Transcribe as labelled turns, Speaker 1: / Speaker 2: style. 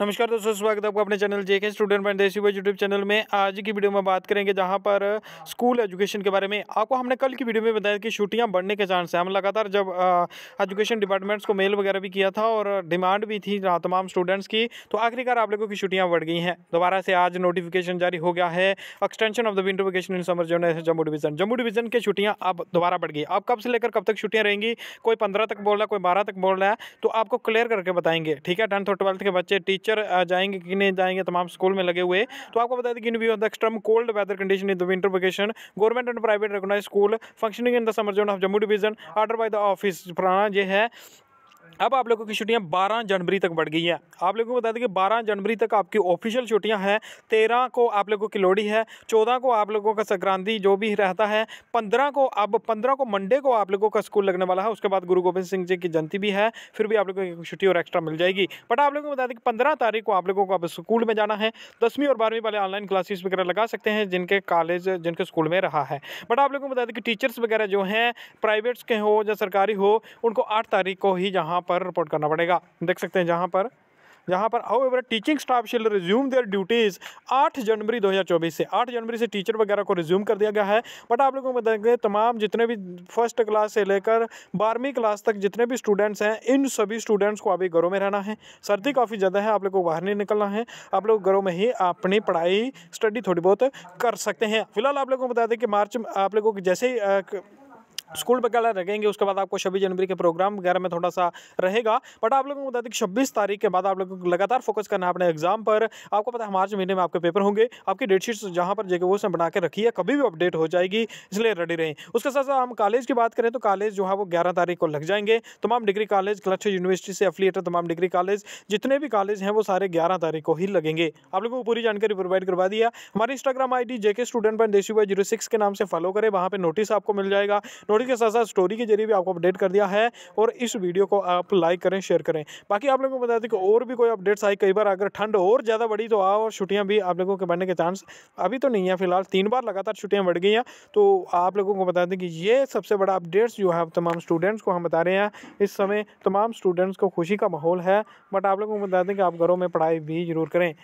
Speaker 1: नमस्कार दोस्तों, स्वागत है आपका अपने channel JK student and Desi boy YouTube channel में। आज की वीडियो में बात करेंगे जहाँ पर स्कूल एजुकेशन के बारे में। आपको हमने कल की वीडियो में बताया कि छुट्टियाँ बढ़ने के चांस है। हम लगातार जब एजुकेशन डिपार्टमेंट्स को मेल वगैरह भी किया था और डिमांड भी थी तमाम स्टूडेंट्स की तो आखिरकार आप लोगों की छुट्टियाँ बढ़ गई हैं। दोबारा से आज नोटिफिकेशन जारी हो गया है। Extension of the winter vacation in summer zone Jammu division Jammu division की छुट्टियाँ अब दोबारा बढ़ गई। अब कब से लेकर कब तक छुट्टियाँ रहेंगी? कोई पंद्रह तक बोल रहा है, कोई बारह तक बोल रहा है तो आपको क्लियर करके बताएँगे। ठीक है टेंथ और ट्वेल्थ के बच्चे टीचर जाएँगे कि नहीं जाएँगे तमाम स्कूल में लगे हुए। तो आपको बता दें कि in view of the extreme cold weather condition in the winter vacation government and private recognize school functioning in the summer zone of Jammu division order by the office पुराना ये है अब आप लोगों की छुट्टियाँ 12 जनवरी तक बढ़ गई हैं। आप लोगों को बता दें कि 12 जनवरी तक आपकी ऑफिशियल छुट्टियाँ हैं। 13 को आप लोगों की लोहड़ी है 14 को आप लोगों का संक्रांति जो भी रहता है 15 को अब 15 को मंडे को आप लोगों का स्कूल लगने वाला है, उसके बाद गुरु गोविंद सिंह जी की जयंती भी है, फिर भी आप लोगों की छुट्टी और एक्स्ट्रा मिल जाएगी। बट आप लोगों को बता दें कि पंद्रह तारीख को आप लोगों को अब स्कूल में जाना है, दसवीं और बारहवीं वाले ऑनलाइन क्लासेस वगैरह लगा सकते हैं, जिनके कॉलेज, जिनके स्कूल में रहा है। बट आप लोगों को बता दें कि टीचर्स वगैरह जो हैं, प्राइवेट्स के हो या सरकारी हो, उनको आठ तारीख को ही जहाँ पर रिपोर्ट करना पड़ेगा। देख सकते हैं जहाँ पर जहाँ पर however teaching staff shall resume their duties 8 जनवरी 2024 से। 8 जनवरी से टीचर वगैरह को रिज्यूम कर दिया गया है बट आप लोगों को बताएँगे तमाम जितने भी फ़र्स्ट क्लास से लेकर बारहवीं क्लास तक जितने भी स्टूडेंट्स हैं, इन सभी स्टूडेंट्स को अभी घरों में रहना है। सर्दी काफ़ी ज़्यादा है, आप लोग को बाहर नहीं निकलना है। आप लोग घरों में ही अपनी पढ़ाई स्टडी थोड़ी बहुत कर सकते हैं। फ़िलहाल आप लोगों को बता दें कि मार्च, आप लोगों को जैसे ही स्कूल वगैरह रहेंगे उसके बाद आपको छब्बीस जनवरी के प्रोग्राम वगैरह में थोड़ा सा रहेगा। बट आप लोगों को बता दें कि छब्बीस तारीख के बाद आप लोगों को लगातार फोकस करना है अपने एग्ज़ाम पर। आपको पता है, मार्च महीने में आपके पेपर होंगे। आपकी डेटशीट जहाँ पर जगह वो उसने बना के रखी है, कभी भी अपडेट हो जाएगी, इसलिए रेडी रहें। उसके साथ साथ हम कॉलेज की बात करें तो कॉलेज जो है वो ग्यारह तारीख को लग जाएँगे। तमाम डिग्री कॉलेज क्लस्टर यूनिवर्सिटी से अफिलिएट तमाम डिग्री कॉलेज जितने भी कॉलेज हैं, वो सारे ग्यारह तारीख को ही लगेंगे। आप लोगों को पूरी जानकारी प्रोवाइड करवा दिया हमारी Instagram I D JK student point Desi के नाम से फॉलो करें। वहाँ पर नोटिस आपको मिल जाएगा। नोटिस के साथ साथ स्टोरी के ज़रिए भी आपको अपडेट कर दिया है और इस वीडियो को आप लाइक करें, शेयर करें। बाकी आप लोगों को बता दें कि और भी कोई अपडेट्स आई, कई बार अगर ठंड और ज़्यादा बढ़ी तो आओ और छुट्टियाँ भी आप लोगों के बढ़ने के चांस अभी तो नहीं है, फ़िलहाल तीन बार लगातार छुट्टियाँ बढ़ गई हैं। तो आप लोगों को बता दें कि ये सबसे बड़ा अपडेट्स जो है, तमाम स्टूडेंट्स को हम बता रहे हैं। इस समय तमाम स्टूडेंट्स को खुशी का माहौल है, बट आप लोगों को बता दें कि आप घरों में पढ़ाई भी ज़रूर करें।